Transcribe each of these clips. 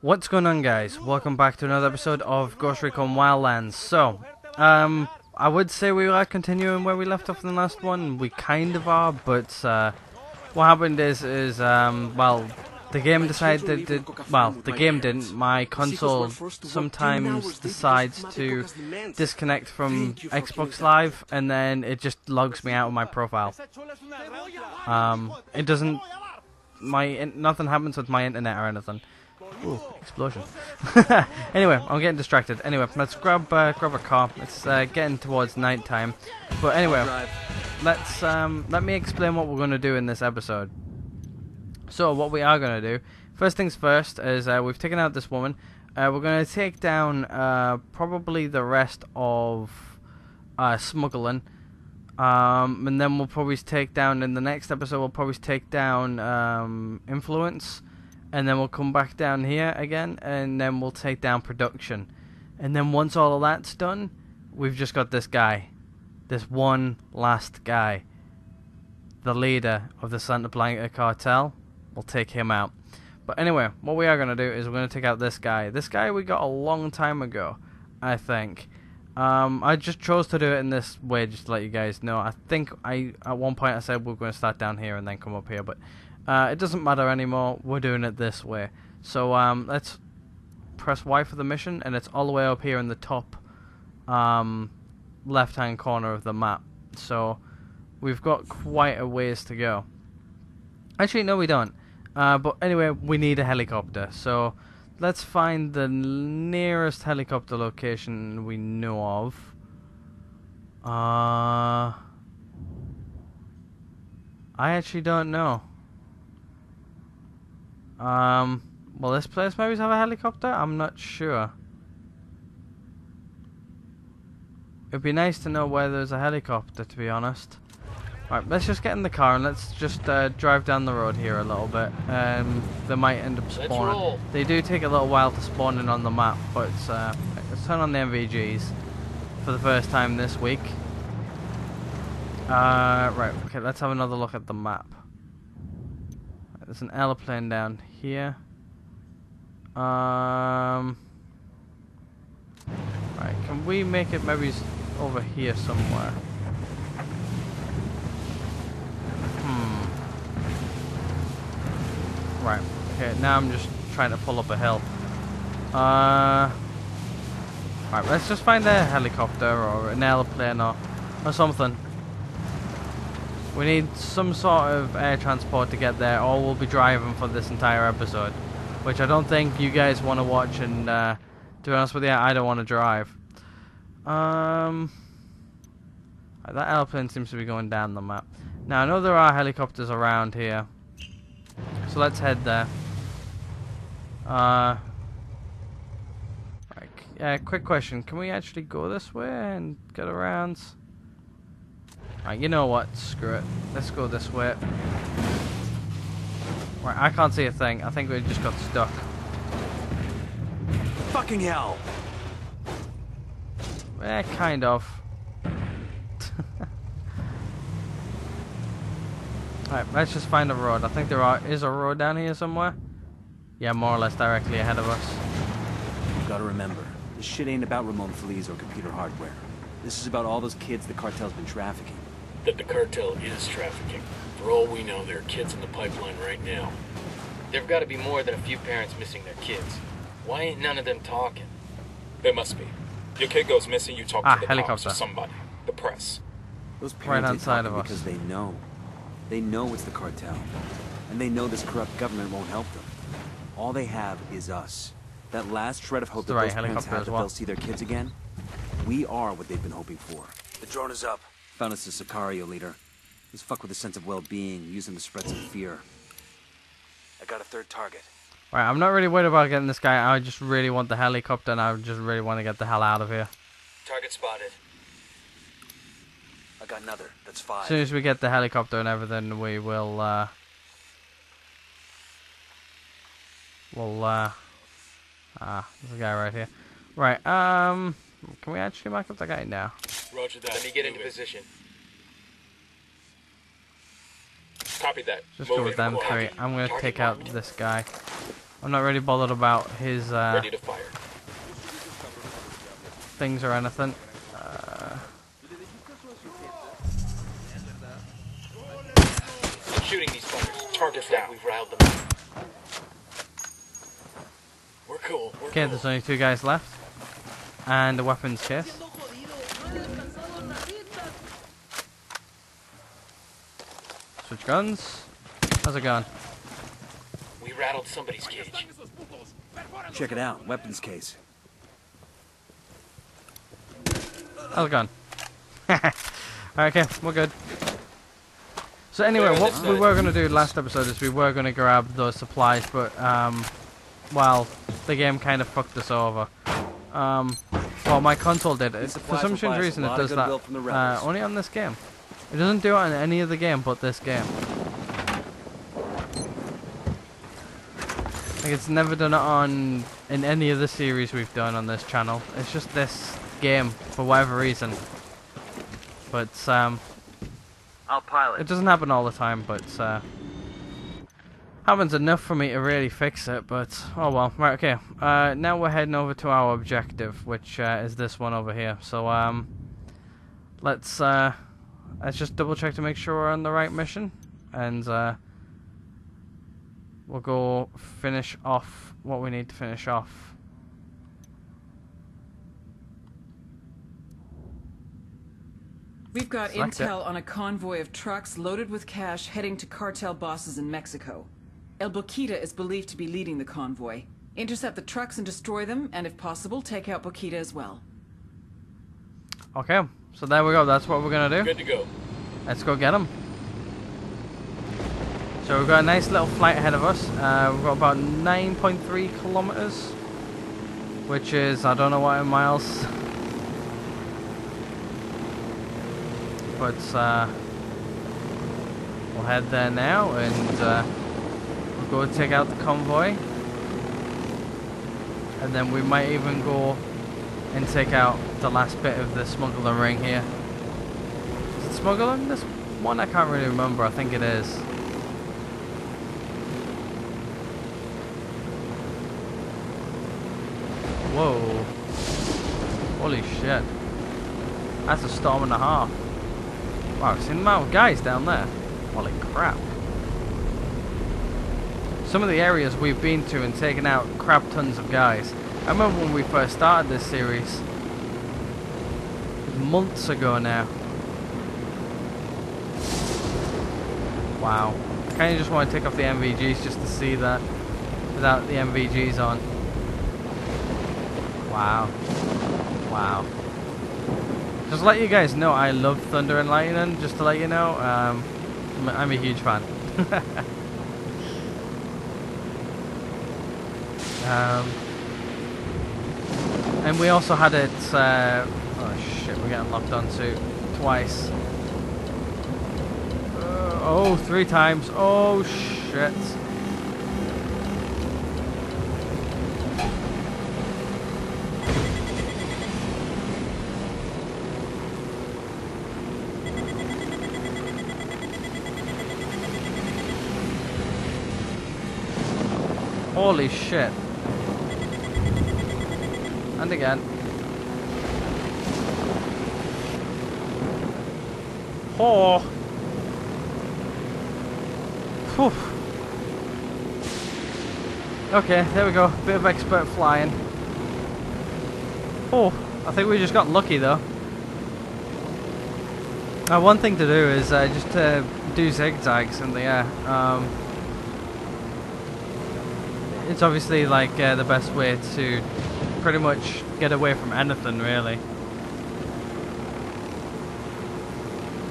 What's going on guys? Welcome back to another episode of Ghost Recon Wildlands. So, um, I would say we are continuing where we left off in the last one. We kind of are, but uh, what happened is, is um, well, the game decided that, well, the game didn't. My console sometimes decides to disconnect from Xbox Live, and then it just logs me out of my profile. Um, it doesn't, my, nothing happens with my internet or anything. Ooh, explosion. anyway, I'm getting distracted. Anyway, let's grab uh, grab a car. It's uh, getting towards night time. But anyway, let's um, let me explain what we're going to do in this episode. So what we are going to do, first things first, is uh, we've taken out this woman. Uh, we're going to take down uh, probably the rest of uh, smuggling. Um, and then we'll probably take down, in the next episode, we'll probably take down um, influence and then we'll come back down here again and then we'll take down production. And then once all of that's done we've just got this guy this one last guy the leader of the Santa Blanca cartel. We'll take him out. But anyway what we are going to do is we're going to take out this guy. This guy we got a long time ago I think. Um, I just chose to do it in this way just to let you guys know. I think I at one point I said we are going to start down here and then come up here but uh, it doesn't matter anymore. We're doing it this way. So um, let's press Y for the mission, and it's all the way up here in the top um, left-hand corner of the map. So we've got quite a ways to go. Actually, no, we don't. Uh, but anyway, we need a helicopter. So let's find the nearest helicopter location we know of. Uh, I actually don't know. Um, well, this place maybe have a helicopter? I'm not sure. It'd be nice to know where there's a helicopter, to be honest. Right, let's just get in the car and let's just uh, drive down the road here a little bit. Um, they might end up spawning. They do take a little while to spawn in on the map, but uh, let's turn on the NVGs for the first time this week. Uh, right, okay, let's have another look at the map. There's an airplane down here. Um. Right, can we make it maybe over here somewhere? Hmm. Right, okay, now I'm just trying to pull up a hill. Uh. Right, let's just find a helicopter or an airplane or, or something. We need some sort of air transport to get there, or we'll be driving for this entire episode. Which I don't think you guys want to watch, and uh, to be honest with you, I don't want to drive. Um, that airplane seems to be going down the map. Now, I know there are helicopters around here. So let's head there. Uh, right, yeah, quick question. Can we actually go this way and get around? Right, you know what? Screw it. Let's go this way. Right, I can't see a thing. I think we just got stuck. Fucking hell! Eh, kind of. Alright, let's just find a road. I think there are, is a road down here somewhere. Yeah, more or less directly ahead of us. You gotta remember, this shit ain't about Ramon Feliz or computer hardware. This is about all those kids the cartel's been trafficking that the cartel is trafficking. For all we know, there are kids in the pipeline right now. There've got to be more than a few parents missing their kids. Why ain't none of them talking? There must be. Your kid goes missing, you talk ah, to the helicopter. cops or somebody. The press. Those parents right outside of us. because they know. They know it's the cartel. And they know this corrupt government won't help them. All they have is us. That last shred of hope that right those parents have that they'll see their kids again. We are what they've been hoping for. The drone is up. Found us a Sicario leader. He's fucked with a sense of well-being, using the spread of fear. I got a third target. Right, I'm not really worried about getting this guy. I just really want the helicopter, and I just really want to get the hell out of here. Target spotted. I got another. That's five. As soon as we get the helicopter and everything, we will, uh... We'll, uh... Ah, there's a guy right here. Right, um... Can we actually mark up the guy now? Roger that. Let me get into position. Copy that. Just go with them three. I'm gonna take out this guy. I'm not really bothered about his uh, Ready to fire. things or anything. Uh, Keep shooting these fuckers. Targets down. We've riled them up. We're cool. We're okay, cool. there's only two guys left. And a weapons case. Switch guns. How's it going? We rattled somebody's cage. Check it out. Weapons case. How's it going? okay, we're good. So anyway, what we were going to do last episode is we were going to grab those supplies, but um, well, the game kind of fucked us over. Um, well, my console did. It, for some strange buy us a reason, it does that uh, only on this game. It doesn't do it on any other game but this game. Like it's never done it on in any of the series we've done on this channel. It's just this game for whatever reason. But um, I'll pilot. it doesn't happen all the time, but uh, happens enough for me to really fix it. But oh well. Right. Okay. Uh, now we're heading over to our objective, which uh, is this one over here. So um, let's uh, let's just double check to make sure we're on the right mission, and uh, we'll go finish off what we need to finish off. We've got Select it. intel on a convoy of trucks loaded with cash heading to cartel bosses in Mexico. El Boquita is believed to be leading the convoy. Intercept the trucks and destroy them, and if possible, take out Boquita as well. Okay. So there we go. That's what we're gonna do. Good to go. Let's go get them. So we've got a nice little flight ahead of us. Uh, we've got about 9.3 kilometers, which is I don't know what in miles, but uh, we'll head there now and uh, we'll go take out the convoy, and then we might even go and take out the last bit of the smuggler ring here. Is it smuggling? This one I can't really remember. I think it is. Whoa. Holy shit. That's a storm and a half. Wow, I've seen the amount of guys down there. Holy crap. Some of the areas we've been to and taken out crap tons of guys. I remember when we first started this series. Months ago now. Wow. I kind of just want to take off the NVGs just to see that without the NVGs on. Wow. Wow. Just let you guys know, I love Thunder and Lightning, just to let you know. Um, I'm a huge fan. um, and we also had it, uh, oh shit, we're getting locked onto twice. Uh, oh, three times. Oh shit. Holy shit. And again. Oh. Whew. Okay, there we go. Bit of expert flying. Oh, I think we just got lucky though. Now, one thing to do is uh, just to do zigzags in the air. Um, it's obviously like uh, the best way to pretty much get away from anything really.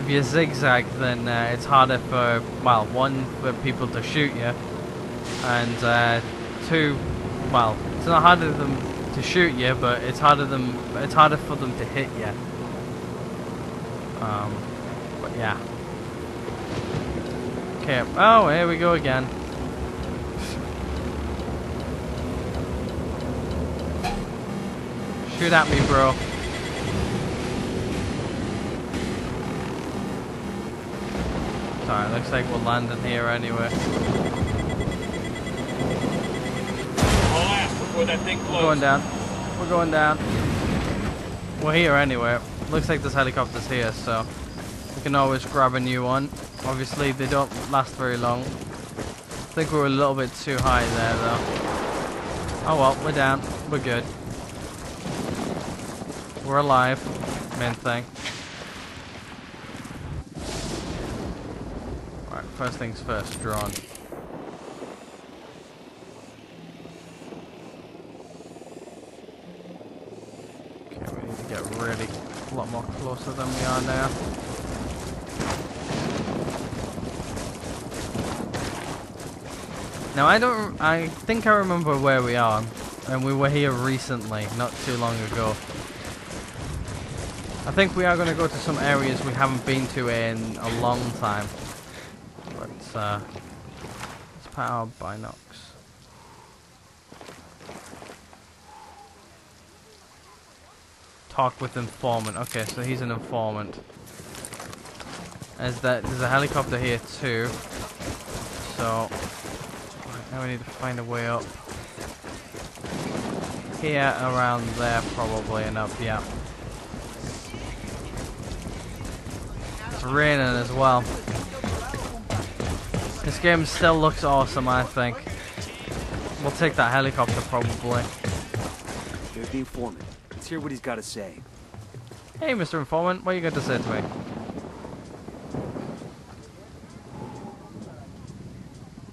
If you zigzag then uh, it's harder for, well, one, for people to shoot you, and uh, two, well, it's not harder for them to shoot you, but it's harder them, it's harder for them to hit you. Um, but yeah. Okay, oh, here we go again. Shoot at me, bro. Sorry, looks like we're landing here anyway. We're going down. We're going down. We're here anyway. Looks like this helicopter's here, so we can always grab a new one. Obviously, they don't last very long. I think we're a little bit too high there, though. Oh well, we're down. We're good. We're alive. Main thing. Right, first things first, drone. Okay, we need to get really a lot more closer than we are now. Now I don't. I think I remember where we are, and we were here recently, not too long ago. I think we are going to go to some areas we haven't been to in a long time. But uh, let's power binocs. Talk with informant. Okay, so he's an informant. There's that. There's a helicopter here too. So now we need to find a way up. Here, around there, probably, and up. Yeah. Raining as well. This game still looks awesome, I think. We'll take that helicopter probably. There's the informant. Let's hear what he's got to say. Hey, Mr. Informant, what are you going to say to me?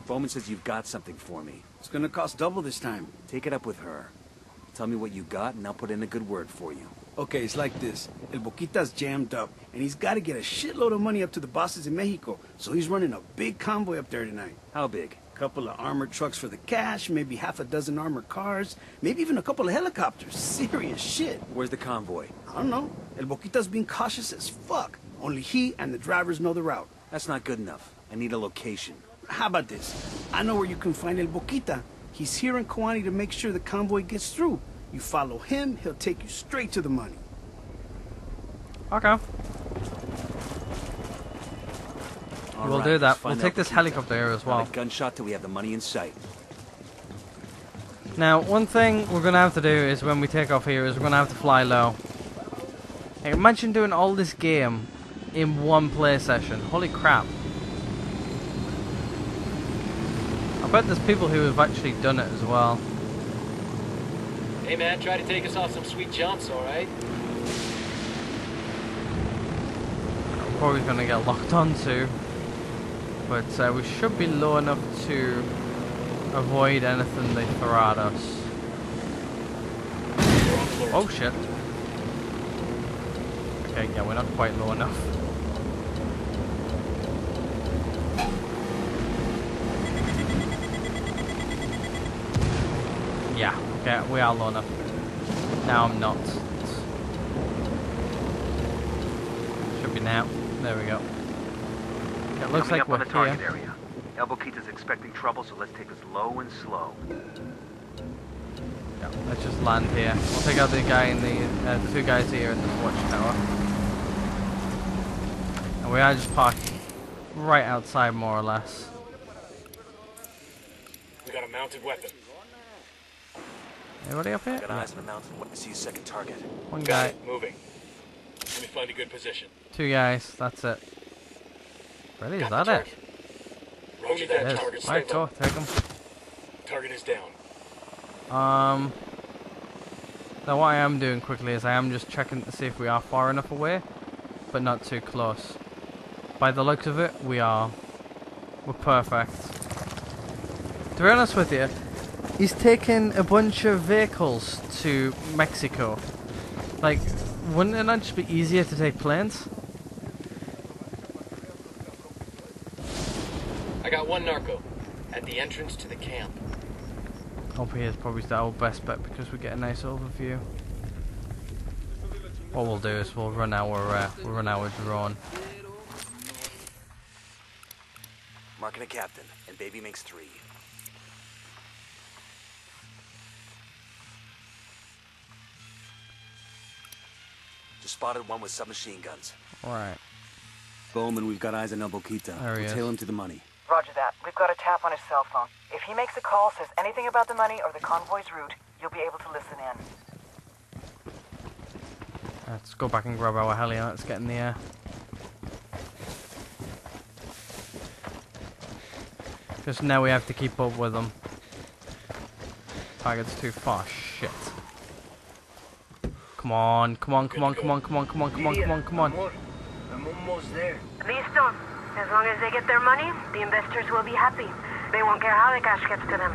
Bowman says you've got something for me. It's gonna cost double this time. Take it up with her. Tell me what you got, and I'll put in a good word for you. Okay, it's like this. El Boquita's jammed up, and he's got to get a shitload of money up to the bosses in Mexico, so he's running a big convoy up there tonight. How big? A couple of armored trucks for the cash, maybe half a dozen armored cars, maybe even a couple of helicopters. Serious shit. Where's the convoy? I don't know. El Boquita's being cautious as fuck. Only he and the drivers know the route. That's not good enough. I need a location. How about this? I know where you can find El Boquita. He's here in Koani to make sure the convoy gets through. You follow him, he'll take you straight to the money. Okay. All We'll right, do that. We'll take this helicopter here as well. a gunshot till we have the money in sight. Now, one thing we're going to have to do is when we take off here is we're going to have to fly low. Hey, imagine doing all this game in one play session. Holy crap. I bet there's people who have actually done it as well. Hey man, try to take us off some sweet jumps, alright? Probably to get locked onto. But uh, we should be low enough to avoid anything they throw at us. Oh shit. Okay, yeah, we're not quite low enough. Yeah, okay, we are low enough. Now I'm not. Should be now. There we go. It looks Coming like up we're on the target here. area. El Boquita's expecting trouble, so let's take this low and slow. Yeah, let's just land here. We'll take out the guy in the uh, the two guys here in the watchtower. And we are just parked right outside more or less. We got a mounted weapon. Anybody up here? Got eyes on a mountain. I see a second target. One guy. Moving. Let me find a good position. two guys, that's it. Really, is that it? target. Roger that. Yes. Target, stay Right, go, low. take him. Target is down. Um, now what I am doing quickly is I am just checking to see if we are far enough away, but not too close. By the looks of it, we are. We're perfect. To be honest with you, he's taken a bunch of vehicles to Mexico. Like, wouldn't it not just be easier to take planes? I got one narco at the entrance to the camp. Up here is probably our best bet because we get a nice overview. What we'll do is we'll run our uh, we'll run our drone. Marking a captain, and baby makes three. Spotted one with submachine guns. Alright. Bowman, we've got eyes on El Boquita. There we'll is. tail him to the money. Roger that. We've got a tap on his cell phone. If he makes a call, says anything about the money or the convoy's route, you'll be able to listen in. Let's go back and grab our heli let's get in the air. Just now we have to keep up with them. Target's too far. Shit. Come on, come on, come on, come on, come on, come on, come on, come on, come on. I'm almost there. Listo. As long as they get their money, the investors will be happy. They won't care how the cash gets to them.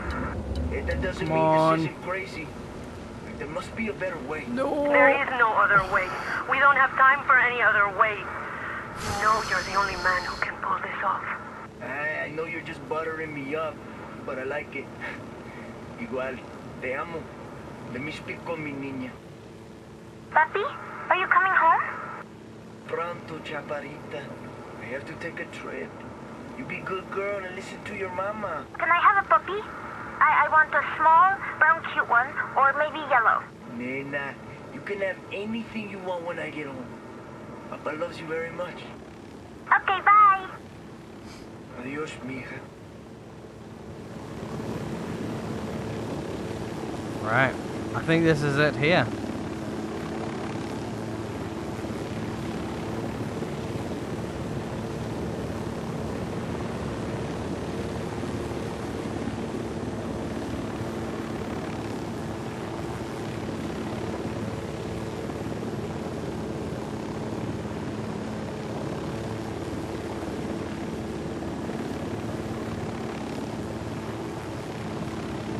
Eh, That doesn't Come mean on. this isn't crazy. There must be a better way. No. There is no other way. We don't have time for any other way. You know you're the only man who can pull this off. I, I know you're just buttering me up, but I like it. Igual, te amo. Let me speak con mi niña. Papi, are you coming home? Pronto, chaparita. I have to take a trip. You be good girl and listen to your mama. Can I have a puppy? I, I want a small, brown, cute one, or maybe yellow. Nena, you can have anything you want when I get home. Papa loves you very much. Okay, bye. Adios, mija. Right. I think this is it here.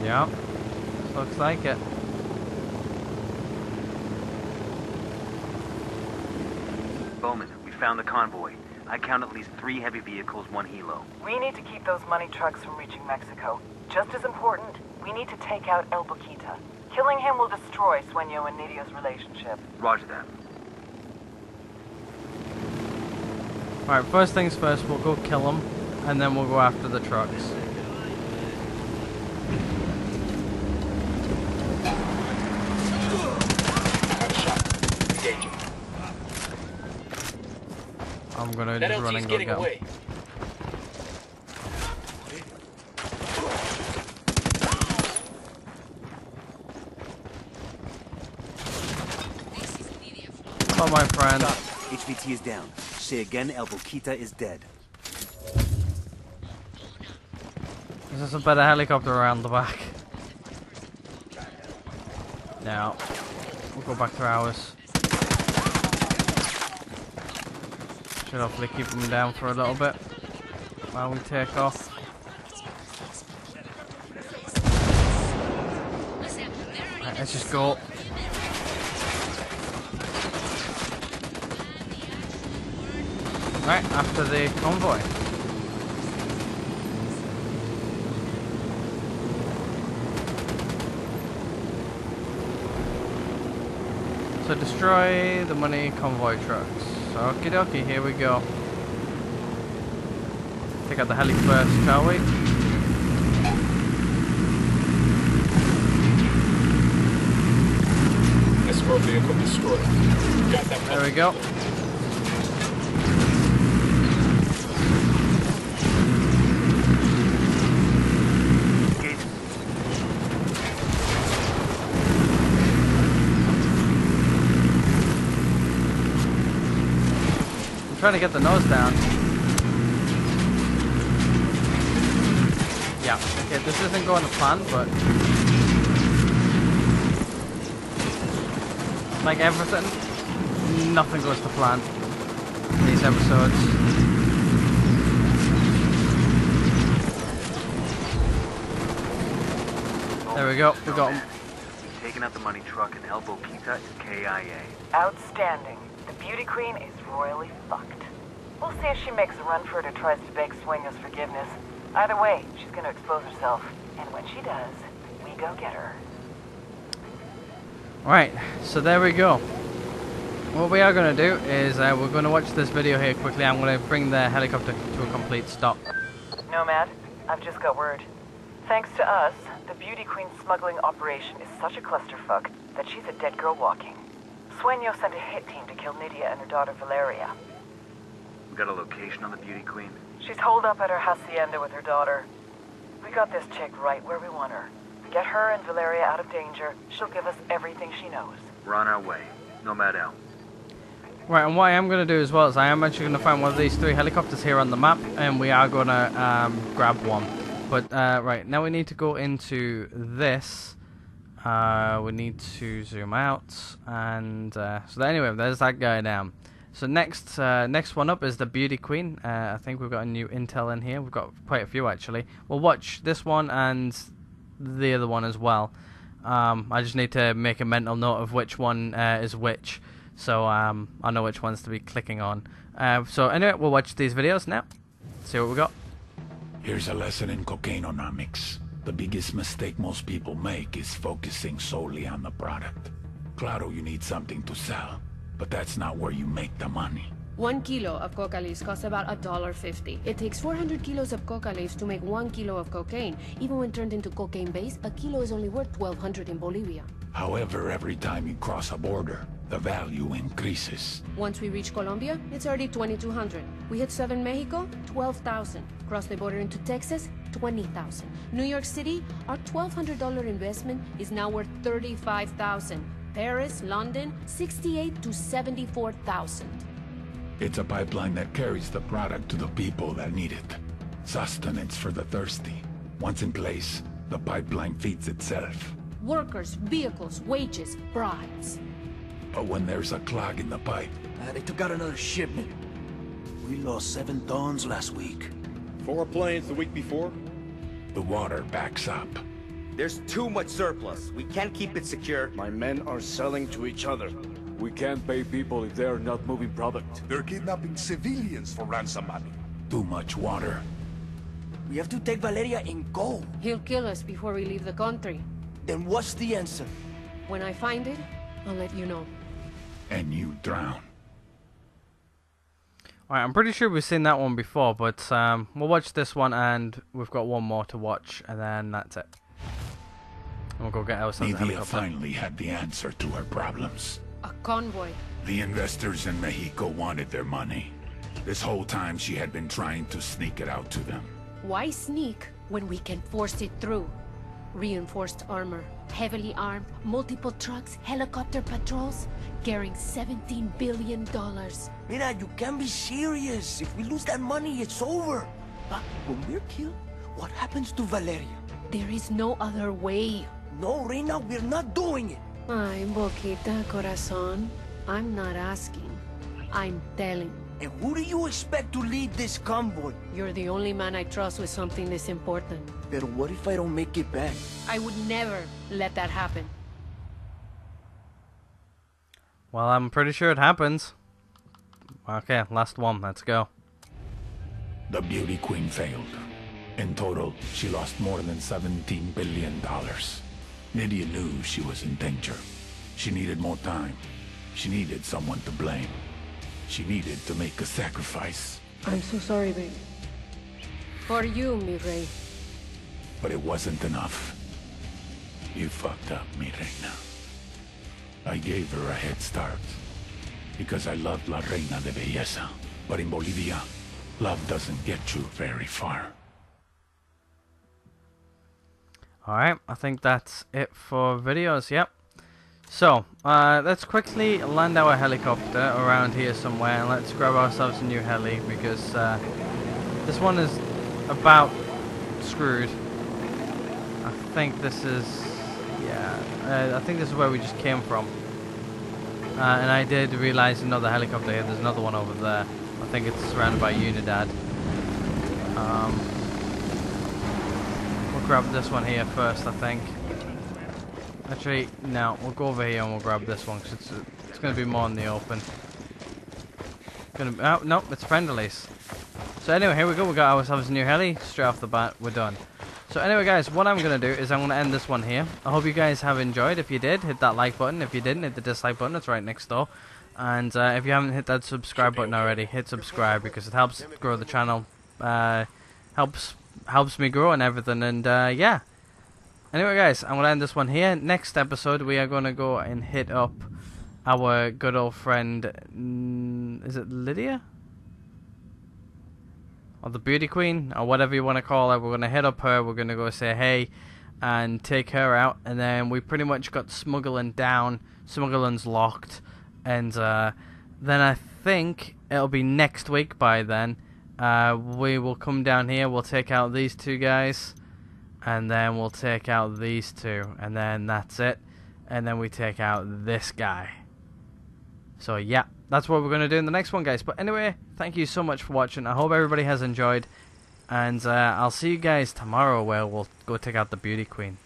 Yep. Looks like it. Bowman, we found the convoy. I count at least three heavy vehicles, one helo. We need to keep those money trucks from reaching Mexico. Just as important, we need to take out El Boquita. Killing him will destroy Sueño and Nidia's relationship. Roger that. Alright, first things first, we'll go kill him, and then we'll go after the trucks. Got a shot. Engage him. I'm That just run and go getting get him. away. Oh, my friend. Stop. HVT is down. Say again, El Boquita is dead. Is There's a better helicopter around the back. Now, we'll go back to ours. Should hopefully keep them down for a little bit while we take off. Right, let's just go. Right, after the convoy. So destroy the money convoy trucks. Okie dokie, here we go. Take out the heli first, shall we? Escort vehicle destroyed. Got that There we go. Trying to get the nose down. Yeah, okay, this isn't going to plan, but... Like everything, nothing goes to plan in these episodes. There we go, we got him. We've taken out the money truck and El Boquita is KIA. Outstanding. Beauty queen is royally fucked. We'll see if she makes a run for it or tries to beg Sueño's forgiveness. Either way, she's gonna expose herself. And when she does, we go get her. Right, so there we go. What we are going to do is uh, we're going to watch this video here quickly. I'm going to bring the helicopter to a complete stop. Nomad, I've just got word. Thanks to us, the Beauty Queen smuggling operation is such a clusterfuck that she's a dead girl walking. Sueño sent a hit team to kill Nidia and her daughter Valeria. We got a location on the Beauty Queen? She's holed up at her hacienda with her daughter. We got this chick right where we want her. Get her and Valeria out of danger. She'll give us everything she knows. We're on our way. Nomad out. Right, and what I am going to do as well is I am actually going to find one of these three helicopters here on the map, and we are going to um, grab one. But, uh, right, now we need to go into this. Uh, we need to zoom out, and uh, so anyway, there's that guy down. So next, uh, next one up is the Beauty Queen. Uh, I think we've got a new intel in here. We've got quite a few actually. We'll watch this one and the other one as well. Um, I just need to make a mental note of which one uh, is which, so um, I know which ones to be clicking on. Uh, so anyway, we'll watch these videos now. See what we got. Here's a lesson in cocaineonomics. The biggest mistake most people make is focusing solely on the product. Claro, you need something to sell, but that's not where you make the money. One kilo of coca leaves costs about a dollar fifty. It takes 400 kilos of coca leaves to make one kilo of cocaine. Even when turned into cocaine base, a kilo is only worth 1200 in Bolivia. However, every time you cross a border, the value increases. Once we reach Colombia, it's already 2200. We hit southern Mexico, 12,000. Cross the border into Texas, 20,000. New York City, our $1,200 investment is now worth 35,000. Paris, London, 68 to 74,000. It's a pipeline that carries the product to the people that need it. Sustenance for the thirsty. Once in place, the pipeline feeds itself. Workers, vehicles, wages, bribes. But when there's a clog in the pipe, Uh, they took out another shipment. We lost seven tons last week. Four planes the week before? the water backs up. There's too much surplus. We can't keep it secure. My men are selling to each other. We can't pay people if they're not moving product. They're kidnapping civilians for ransom money. Too much water. We have to take Valeria and go. He'll kill us before we leave the country. Then what's the answer? When I find it, I'll let you know. And you drown. Alright, I'm pretty sure we've seen that one before, but um, we'll watch this one and we've got one more to watch, and then that's it. And we'll go get ourselves a Nidia helicopter. finally had the answer to her problems. A convoy. The investors in Mexico wanted their money. This whole time she had been trying to sneak it out to them. Why sneak when we can force it through? Reinforced armor, heavily armed, multiple trucks, helicopter patrols, carrying 17 billion dollars. Mira, you can't be serious. If we lose that money, it's over. But when we're killed, what happens to Valeria? There is no other way. No, Reina, we're not doing it. Ay, Boquita, corazón. I'm not asking. I'm telling. And who do you expect to lead this convoy? You're the only man I trust with something this important. But what if I don't make it back? I would never let that happen. Well, I'm pretty sure it happens. Okay, last one. Let's go. The Beauty Queen failed. In total, she lost more than $17 billion. Nidia knew she was in danger. She needed more time. She needed someone to blame. She needed to make a sacrifice. I'm so sorry, babe. For you, mi rey. But it wasn't enough. You fucked up, mi reina. I gave her a head start. Because I loved La Reina de Belleza. But in Bolivia, love doesn't get you very far. Alright, I think that's it for videos, yep. So, uh, let's quickly land our helicopter around here somewhere and let's grab ourselves a new heli because uh, this one is about screwed. I think this is, yeah, uh, I think this is where we just came from. Uh, and I did realize another helicopter here, there's another one over there. I think it's surrounded by Unidad. Um, we'll grab this one here first, I think. Actually, no, we'll go over here and we'll grab this one because it's, it's going to be more in the open. Gonna oh, no, it's friendlies. So anyway, here we go. We got ourselves a new heli. Straight off the bat, we're done. So anyway, guys, what I'm going to do is I'm going to end this one here. I hope you guys have enjoyed. If you did, hit that like button. If you didn't, hit the dislike button. It's right next door. And uh, if you haven't hit that subscribe button already, hit subscribe because it helps grow the channel. Uh, helps helps me grow and everything. And uh, yeah. Anyway, guys, I'm going to end this one here. Next episode, we are going to go and hit up our good old friend. Mm, is it Lydia? or the beauty queen, or whatever you want to call her. We're gonna hit up her. We're gonna go say hey, and take her out. And then we pretty much got smuggling down. Smuggling's locked, and uh, then I think it'll be next week by then. Uh, we will come down here. We'll take out these two guys, and then we'll take out these two, and then that's it. And then we take out this guy. So yeah, that's what we're going to do in the next one, guys. But anyway, thank you so much for watching. I hope everybody has enjoyed. And uh, I'll see you guys tomorrow where we'll go take out the Beauty Queen.